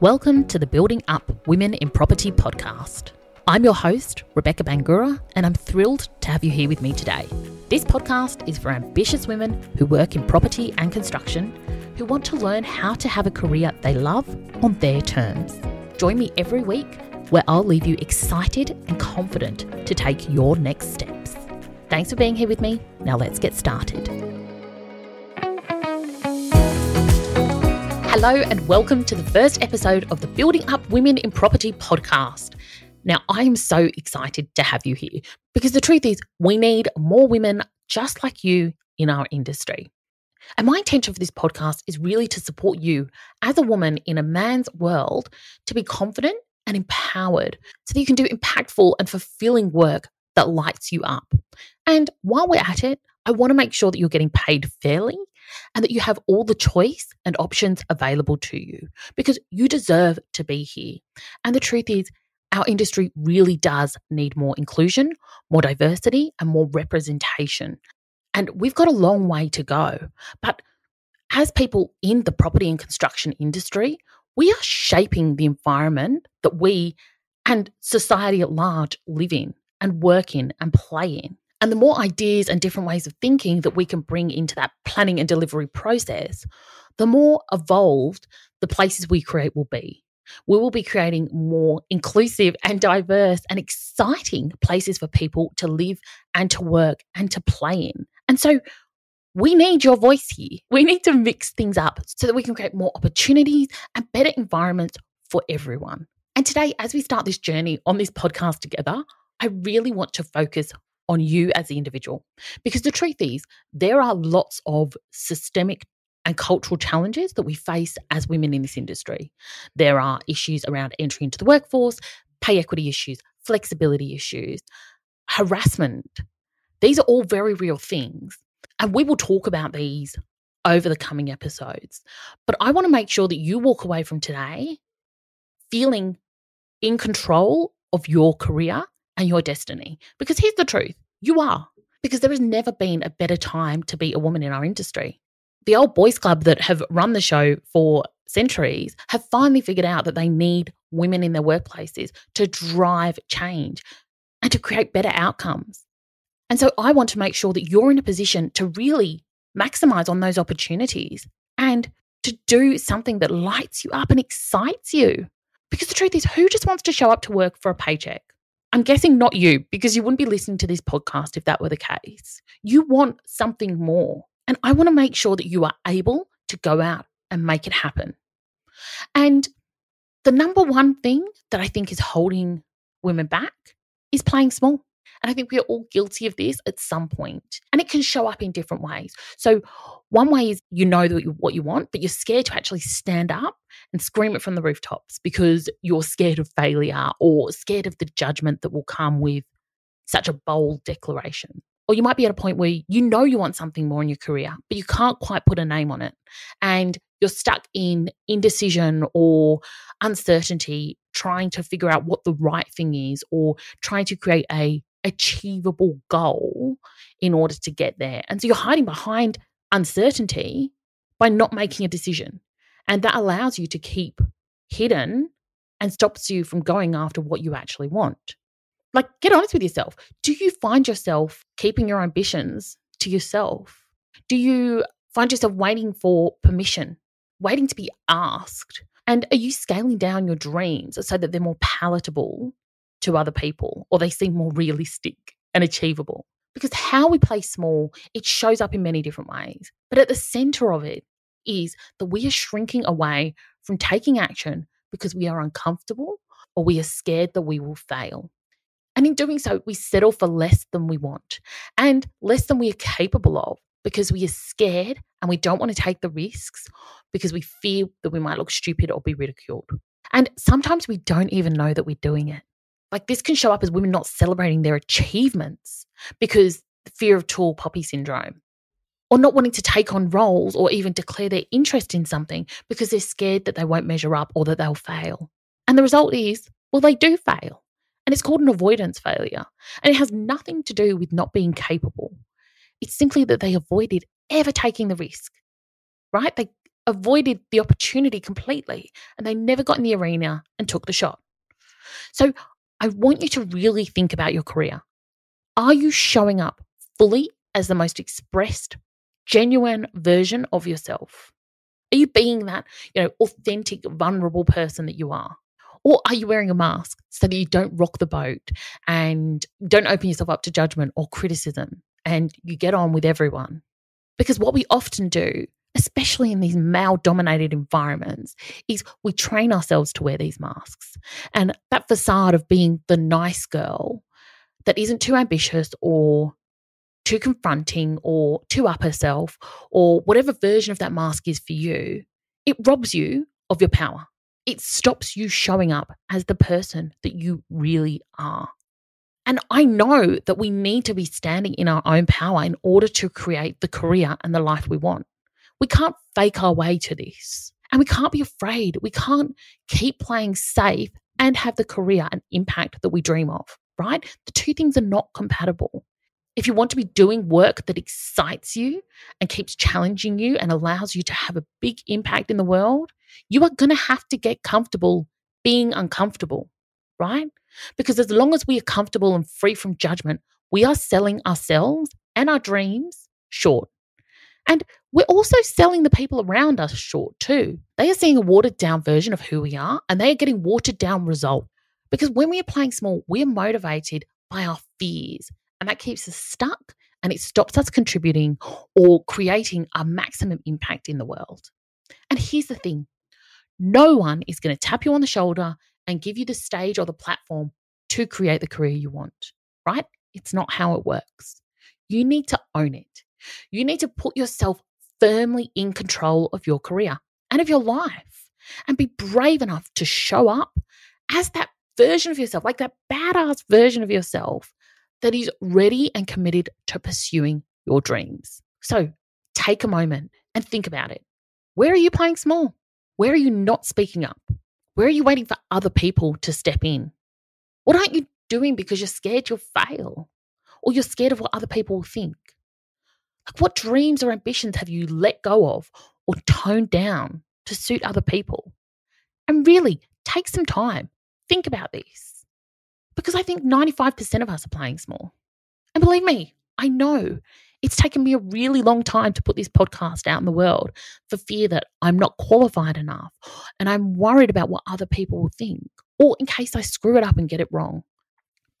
Welcome to the Building Up Women in Property podcast. I'm your host, Rebecca Bangura, and I'm thrilled to have you here with me today. This podcast is for ambitious women who work in property and construction who want to learn how to have a career they love on their terms. Join me every week where I'll leave you excited and confident to take your next steps. Thanks for being here with me. Now let's get started. Hello, and welcome to the first episode of the Building Up Women in Property podcast. Now, I am so excited to have you here because the truth is, we need more women just like you in our industry. And my intention for this podcast is really to support you as a woman in a man's world to be confident and empowered so that you can do impactful and fulfilling work that lights you up. And while we're at it, I want to make sure that you're getting paid fairly and that you have all the choice and options available to you because you deserve to be here. And the truth is, our industry really does need more inclusion, more diversity, and more representation. And we've got a long way to go. But as people in the property and construction industry, we are shaping the environment that we and society at large live in and work in and play in. And the more ideas and different ways of thinking that we can bring into that planning and delivery process, the more evolved the places we create will be. We will be creating more inclusive and diverse and exciting places for people to live and to work and to play in. And so we need your voice here. We need to mix things up so that we can create more opportunities and better environments for everyone. And today, as we start this journey on this podcast together, I really want to focus on you as the individual. Because the truth is, there are lots of systemic and cultural challenges that we face as women in this industry. There are issues around entry into the workforce, pay equity issues, flexibility issues, harassment. These are all very real things. And we will talk about these over the coming episodes. But I want to make sure that you walk away from today feeling in control of your career and your destiny. Because here's the truth you are. Because there has never been a better time to be a woman in our industry. The old boys club that have run the show for centuries have finally figured out that they need women in their workplaces to drive change and to create better outcomes. And so I want to make sure that you're in a position to really maximize on those opportunities and to do something that lights you up and excites you. Because the truth is, who just wants to show up to work for a paycheck? I'm guessing not you, because you wouldn't be listening to this podcast if that were the case. You want something more. And I want to make sure that you are able to go out and make it happen. And the number one thing that I think is holding women back is playing small. And I think we are all guilty of this at some point. And it can show up in different ways. So, one way is you know what you want, but you're scared to actually stand up and scream it from the rooftops because you're scared of failure or scared of the judgment that will come with such a bold declaration. Or you might be at a point where you know you want something more in your career, but you can't quite put a name on it. And you're stuck in indecision or uncertainty, trying to figure out what the right thing is or trying to create a achievable goal in order to get there. And so you're hiding behind uncertainty by not making a decision. And that allows you to keep hidden and stops you from going after what you actually want. Like, get honest with yourself. Do you find yourself keeping your ambitions to yourself? Do you find yourself waiting for permission, waiting to be asked? And are you scaling down your dreams so that they're more palatable to other people or they seem more realistic and achievable. Because how we play small, it shows up in many different ways. But at the center of it is that we are shrinking away from taking action because we are uncomfortable or we are scared that we will fail. And in doing so, we settle for less than we want and less than we are capable of because we are scared and we don't want to take the risks because we fear that we might look stupid or be ridiculed. And sometimes we don't even know that we're doing it. Like this can show up as women not celebrating their achievements because fear of tall poppy syndrome or not wanting to take on roles or even declare their interest in something because they're scared that they won't measure up or that they'll fail. And the result is, well, they do fail. And it's called an avoidance failure. And it has nothing to do with not being capable. It's simply that they avoided ever taking the risk, right? They avoided the opportunity completely and they never got in the arena and took the shot. So I want you to really think about your career. Are you showing up fully as the most expressed, genuine version of yourself? Are you being that, you know, authentic, vulnerable person that you are? Or are you wearing a mask so that you don't rock the boat and don't open yourself up to judgment or criticism and you get on with everyone? Because what we often do, especially in these male dominated environments, is we train ourselves to wear these masks. And that facade of being the nice girl that isn't too ambitious or too confronting or too up herself or whatever version of that mask is for you, it robs you of your power. It stops you showing up as the person that you really are. And I know that we need to be standing in our own power in order to create the career and the life we want. We can't fake our way to this. And we can't be afraid. We can't keep playing safe and have the career and impact that we dream of, right? The two things are not compatible. If you want to be doing work that excites you and keeps challenging you and allows you to have a big impact in the world, you are going to have to get comfortable being uncomfortable, right? Because as long as we are comfortable and free from judgment, we are selling ourselves and our dreams short. And we're also selling the people around us short too. They are seeing a watered down version of who we are and they are getting watered down result. Because when we are playing small, we're motivated by our fears and that keeps us stuck and it stops us contributing or creating a maximum impact in the world. And here's the thing no one is going to tap you on the shoulder and give you the stage or the platform to create the career you want, right? It's not how it works. You need to own it. You need to put yourself firmly in control of your career and of your life and be brave enough to show up as that version of yourself, like that badass version of yourself that is ready and committed to pursuing your dreams. So take a moment and think about it. Where are you playing small? Where are you not speaking up? Where are you waiting for other people to step in? What aren't you doing because you're scared you'll fail or you're scared of what other people will think? Like, what dreams or ambitions have you let go of or toned down to suit other people? And really, take some time. Think about this because I think 95% of us are playing small. And believe me, I know it's taken me a really long time to put this podcast out in the world for fear that I'm not qualified enough and I'm worried about what other people will think or in case I screw it up and get it wrong.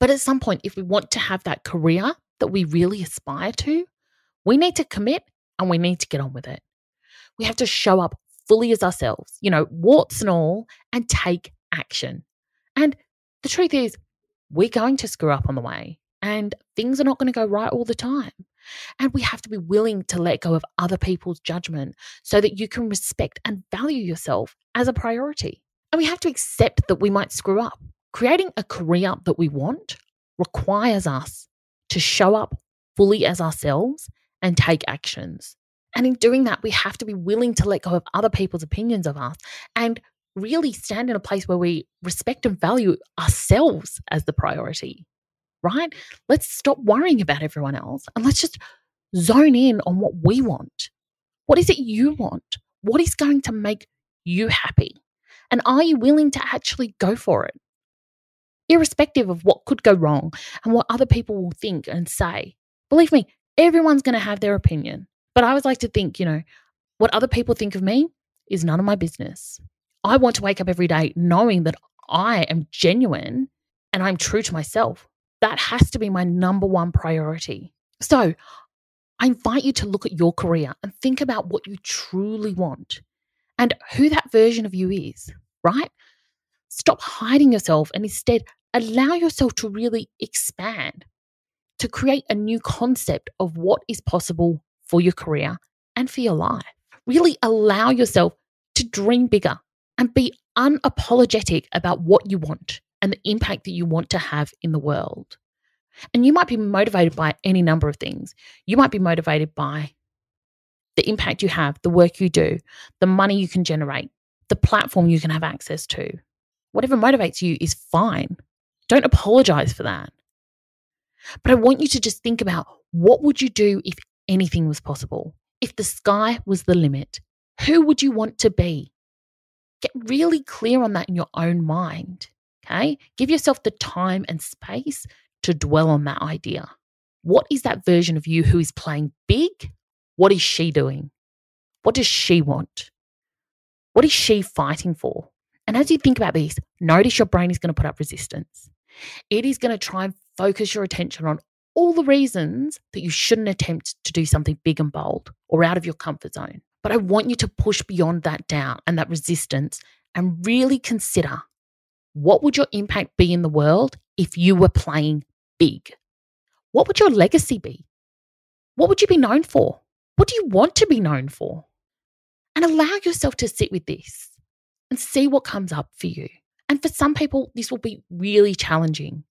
But at some point, if we want to have that career that we really aspire to, we need to commit and we need to get on with it. We have to show up fully as ourselves, you know, warts and all, and take action. And the truth is, we're going to screw up on the way and things are not going to go right all the time. And we have to be willing to let go of other people's judgment so that you can respect and value yourself as a priority. And we have to accept that we might screw up. Creating a career that we want requires us to show up fully as ourselves and take actions. And in doing that, we have to be willing to let go of other people's opinions of us and really stand in a place where we respect and value ourselves as the priority, right? Let's stop worrying about everyone else and let's just zone in on what we want. What is it you want? What is going to make you happy? And are you willing to actually go for it? Irrespective of what could go wrong and what other people will think and say. Believe me, everyone's going to have their opinion. But I always like to think, you know, what other people think of me is none of my business. I want to wake up every day knowing that I am genuine and I'm true to myself. That has to be my number one priority. So I invite you to look at your career and think about what you truly want and who that version of you is, right? Stop hiding yourself and instead allow yourself to really expand, to create a new concept of what is possible for your career and for your life. Really allow yourself to dream bigger, and be unapologetic about what you want and the impact that you want to have in the world. And you might be motivated by any number of things. You might be motivated by the impact you have, the work you do, the money you can generate, the platform you can have access to. Whatever motivates you is fine. Don't apologize for that. But I want you to just think about what would you do if anything was possible? If the sky was the limit Who would you want to be? Get really clear on that in your own mind. Okay. Give yourself the time and space to dwell on that idea. What is that version of you who is playing big? What is she doing? What does she want? What is she fighting for? And as you think about this, notice your brain is going to put up resistance. It is going to try and focus your attention on all the reasons that you shouldn't attempt to do something big and bold or out of your comfort zone. But I want you to push beyond that doubt and that resistance and really consider what would your impact be in the world if you were playing big? What would your legacy be? What would you be known for? What do you want to be known for? And allow yourself to sit with this and see what comes up for you. And for some people, this will be really challenging.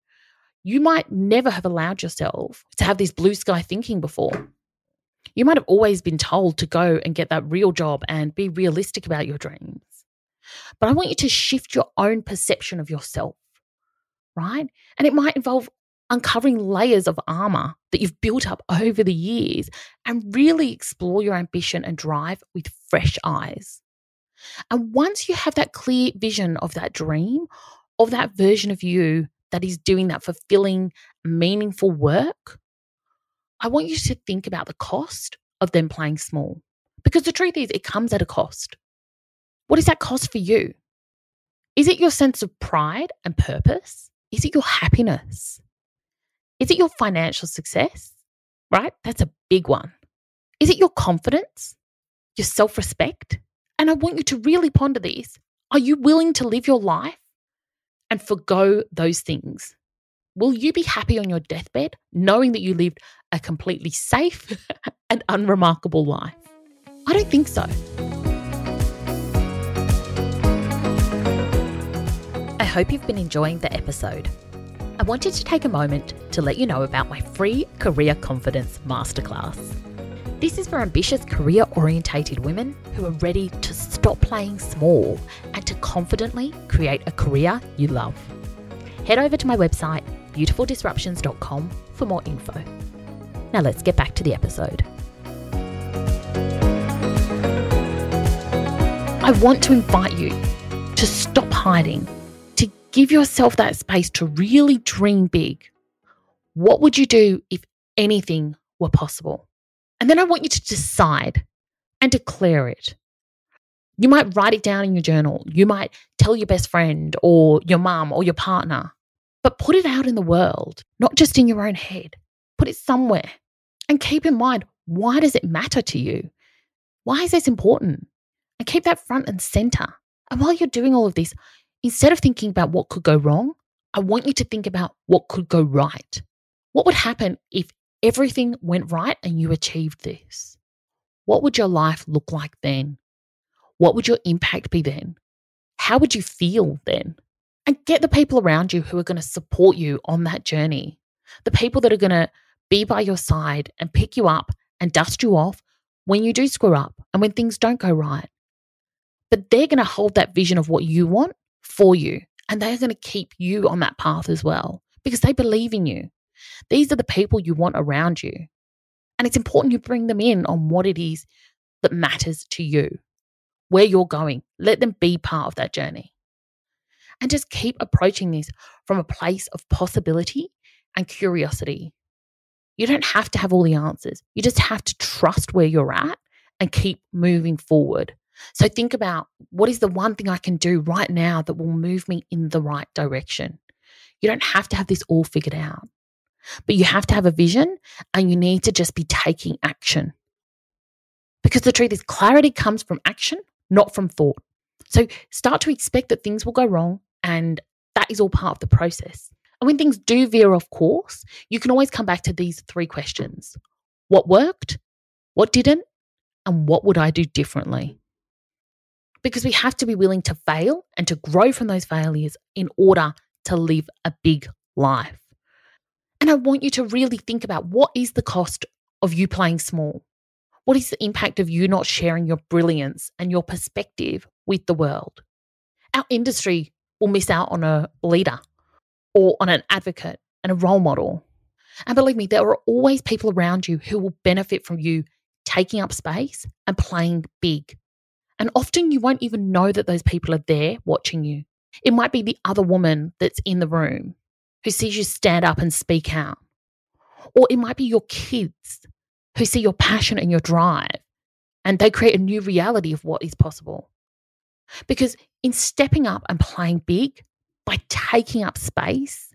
You might never have allowed yourself to have this blue sky thinking before. You might have always been told to go and get that real job and be realistic about your dreams. But I want you to shift your own perception of yourself, right? And it might involve uncovering layers of armor that you've built up over the years and really explore your ambition and drive with fresh eyes. And once you have that clear vision of that dream, of that version of you that is doing that fulfilling, meaningful work, I want you to think about the cost of them playing small. Because the truth is, it comes at a cost. What is that cost for you? Is it your sense of pride and purpose? Is it your happiness? Is it your financial success? Right? That's a big one. Is it your confidence? Your self respect? And I want you to really ponder these. Are you willing to live your life and forego those things? Will you be happy on your deathbed knowing that you lived a completely safe and unremarkable life? I don't think so. I hope you've been enjoying the episode. I wanted to take a moment to let you know about my free Career Confidence Masterclass. This is for ambitious career orientated women who are ready to stop playing small and to confidently create a career you love. Head over to my website, beautifuldisruptions.com, for more info. Now let's get back to the episode. I want to invite you to stop hiding, to give yourself that space to really dream big. What would you do if anything were possible? And then I want you to decide and declare it. You might write it down in your journal. You might tell your best friend or your mum or your partner, but put it out in the world, not just in your own head. Put it somewhere. And keep in mind, why does it matter to you? Why is this important? And keep that front and center. And while you're doing all of this, instead of thinking about what could go wrong, I want you to think about what could go right. What would happen if everything went right and you achieved this, what would your life look like then? What would your impact be then? How would you feel then? And get the people around you who are going to support you on that journey. The people that are going to be by your side and pick you up and dust you off when you do screw up and when things don't go right. But they're going to hold that vision of what you want for you. And they're going to keep you on that path as well because they believe in you. These are the people you want around you. And it's important you bring them in on what it is that matters to you, where you're going. Let them be part of that journey. And just keep approaching this from a place of possibility and curiosity. You don't have to have all the answers. You just have to trust where you're at and keep moving forward. So think about what is the one thing I can do right now that will move me in the right direction. You don't have to have this all figured out. But you have to have a vision and you need to just be taking action. Because the truth is, clarity comes from action, not from thought. So start to expect that things will go wrong, and that is all part of the process. And when things do veer off course, you can always come back to these three questions What worked? What didn't? And what would I do differently? Because we have to be willing to fail and to grow from those failures in order to live a big life. And I want you to really think about what is the cost of you playing small? What is the impact of you not sharing your brilliance and your perspective with the world? Our industry will miss out on a leader or on an advocate and a role model. And believe me, there are always people around you who will benefit from you taking up space and playing big. And often you won't even know that those people are there watching you. It might be the other woman that's in the room who sees you stand up and speak out. Or it might be your kids who see your passion and your drive and they create a new reality of what is possible. Because in stepping up and playing big, by taking up space,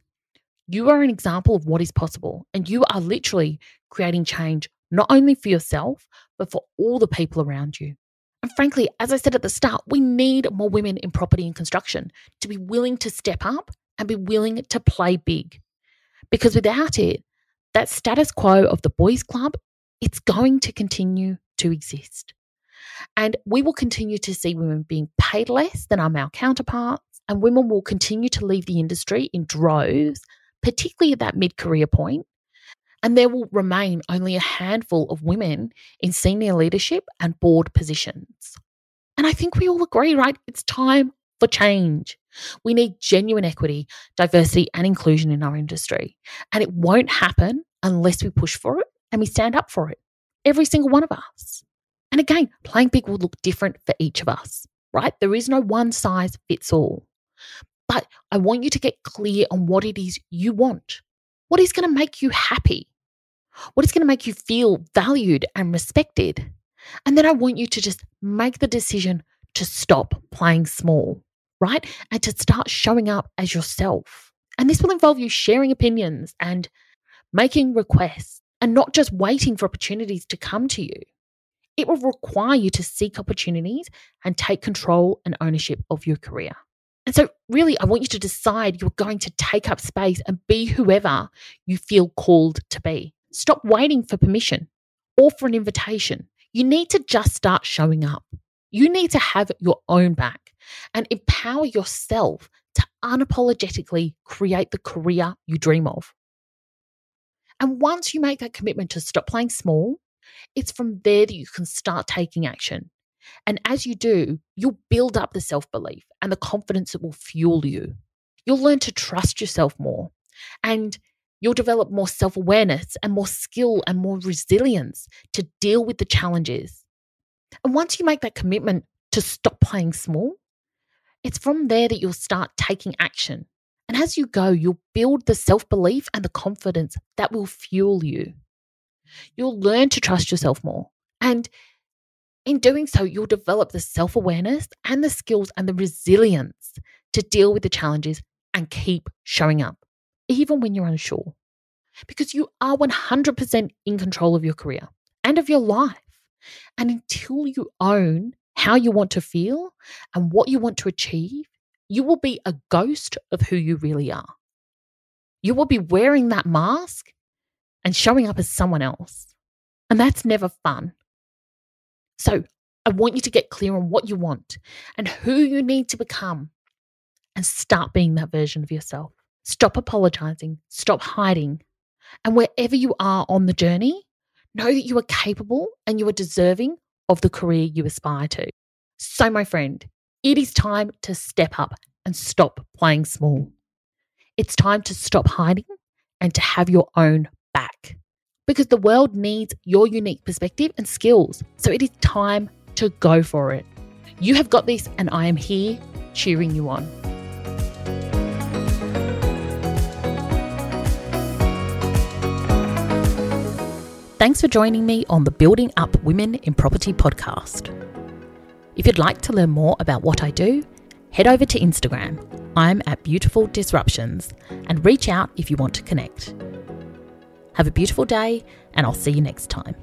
you are an example of what is possible. And you are literally creating change, not only for yourself, but for all the people around you. And frankly, as I said at the start, we need more women in property and construction to be willing to step up and be willing to play big. Because without it, that status quo of the boys' club, it's going to continue to exist. And we will continue to see women being paid less than our male counterparts, and women will continue to leave the industry in droves, particularly at that mid career point. And there will remain only a handful of women in senior leadership and board positions. And I think we all agree, right? It's time for change. We need genuine equity, diversity, and inclusion in our industry. And it won't happen unless we push for it and we stand up for it. Every single one of us. And again, playing big will look different for each of us, right? There is no one size fits all. But I want you to get clear on what it is you want. What is going to make you happy? What is going to make you feel valued and respected? And then I want you to just make the decision to stop playing small, right? And to start showing up as yourself. And this will involve you sharing opinions and making requests and not just waiting for opportunities to come to you. It will require you to seek opportunities and take control and ownership of your career. And so, really, I want you to decide you're going to take up space and be whoever you feel called to be. Stop waiting for permission or for an invitation. You need to just start showing up. You need to have your own back and empower yourself to unapologetically create the career you dream of. And once you make that commitment to stop playing small, it's from there that you can start taking action. And as you do, you'll build up the self belief and the confidence that will fuel you. You'll learn to trust yourself more and you'll develop more self awareness and more skill and more resilience to deal with the challenges. And once you make that commitment to stop playing small, it's from there that you'll start taking action. And as you go, you'll build the self belief and the confidence that will fuel you. You'll learn to trust yourself more. And in doing so, you'll develop the self awareness and the skills and the resilience to deal with the challenges and keep showing up, even when you're unsure. Because you are 100% in control of your career and of your life. And until you own how you want to feel and what you want to achieve, you will be a ghost of who you really are. You will be wearing that mask and showing up as someone else. And that's never fun. So I want you to get clear on what you want and who you need to become and start being that version of yourself. Stop apologizing, stop hiding. And wherever you are on the journey, know that you are capable and you are deserving of the career you aspire to. So, my friend, it is time to step up and stop playing small. It's time to stop hiding and to have your own back because the world needs your unique perspective and skills. So it is time to go for it. You have got this, and I am here cheering you on. Thanks for joining me on the Building Up Women in Property podcast. If you'd like to learn more about what I do, head over to Instagram. I'm at Beautiful Disruptions and reach out if you want to connect. Have a beautiful day, and I'll see you next time.